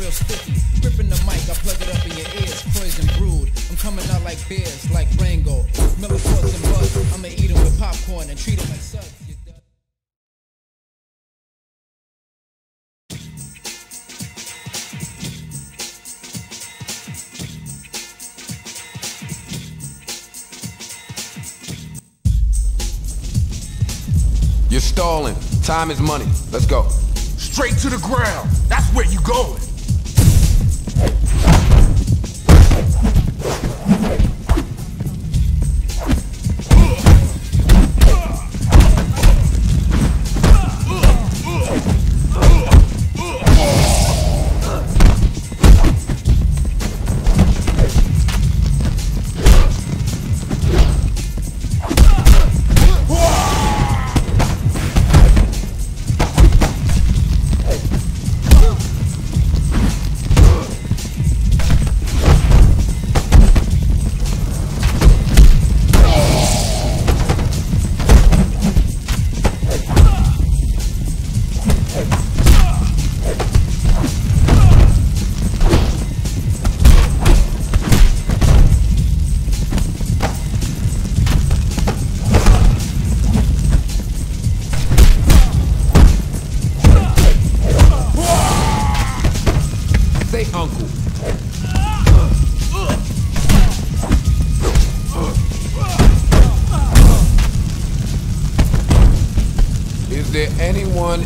real sticky. Gripping the mic, I plug it up in your ears, poison brood. I'm coming out like beers, like Rango. Miller Force and Buzz, I'ma eat 'em with popcorn and treat 'em like suds. you dug? You're stalling. Time is money. Let's go. Straight to the ground. That's where you going.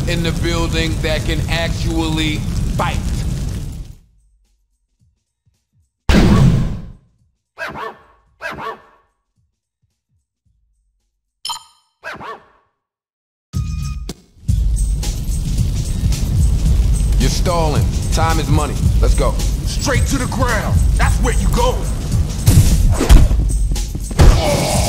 In the building that can actually fight? You're stalling. Time is money. Let's go. Straight to the ground. That's where you going. Over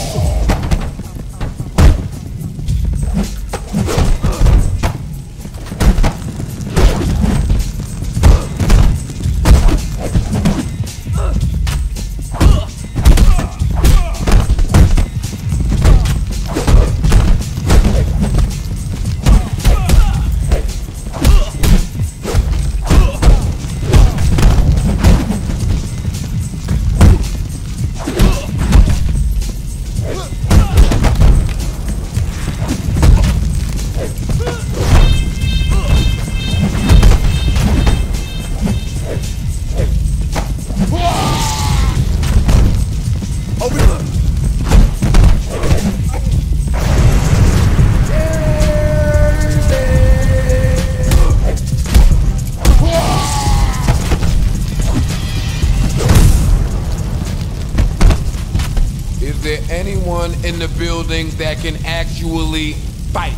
the building that can actually fight?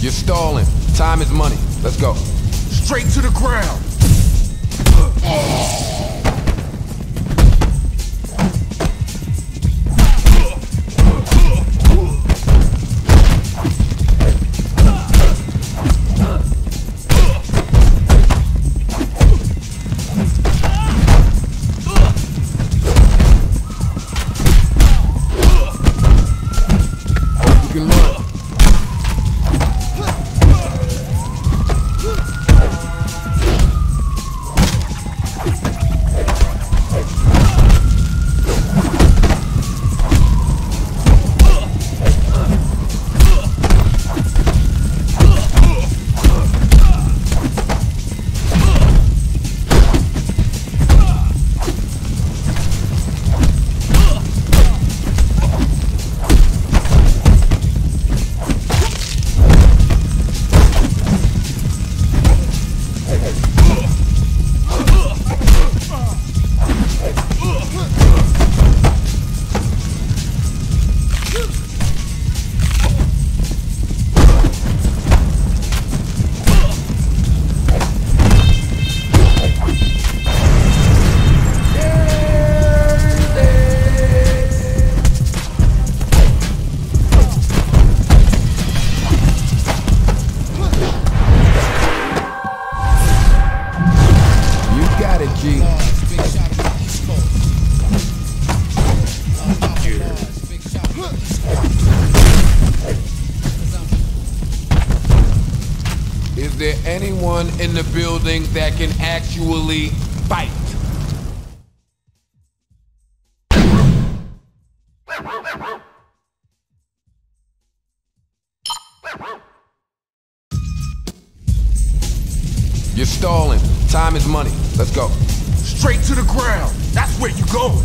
You're stalling. Time is money. Let's go. Straight to the ground. In the building that can actually fight? You're stalling. Time is money. Let's go. Straight to the ground. That's where you going.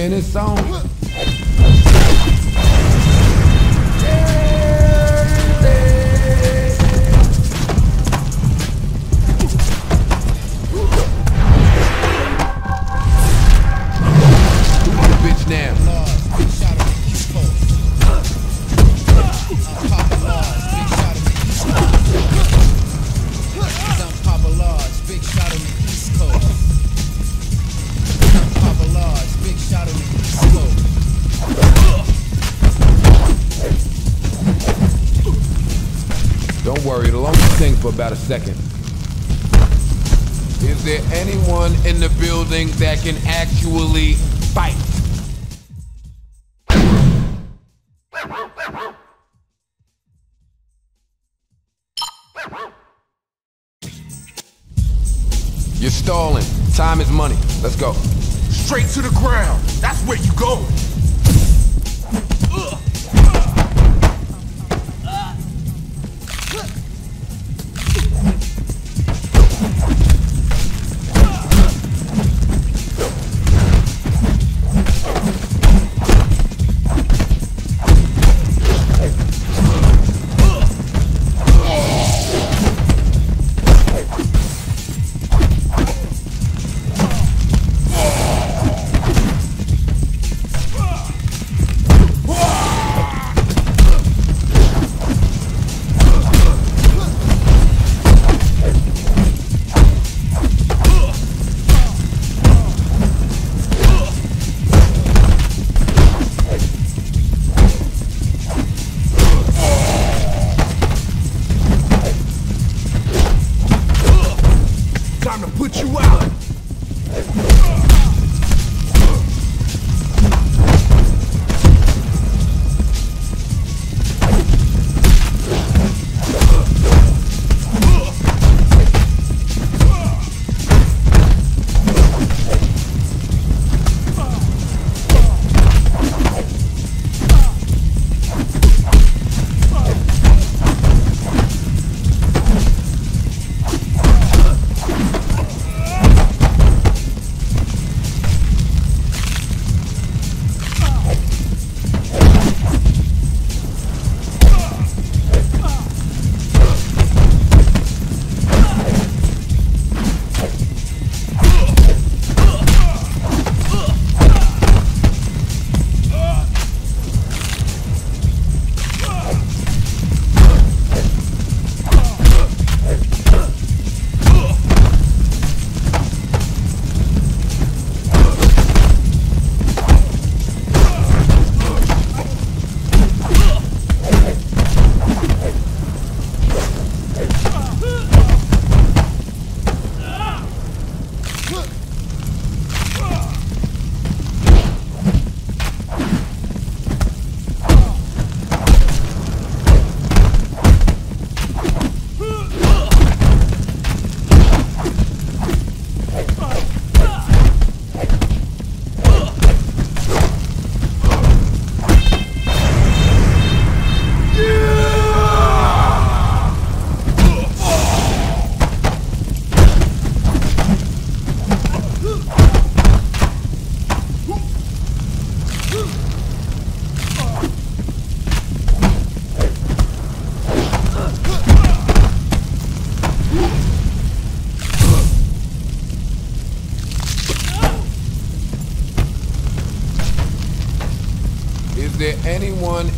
Again, it's on. Second. Is there anyone in the building that can actually fight? You're stalling. Time is money. Let's go. Straight to the ground. That's where you go. there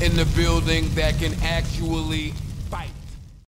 in the building that can actually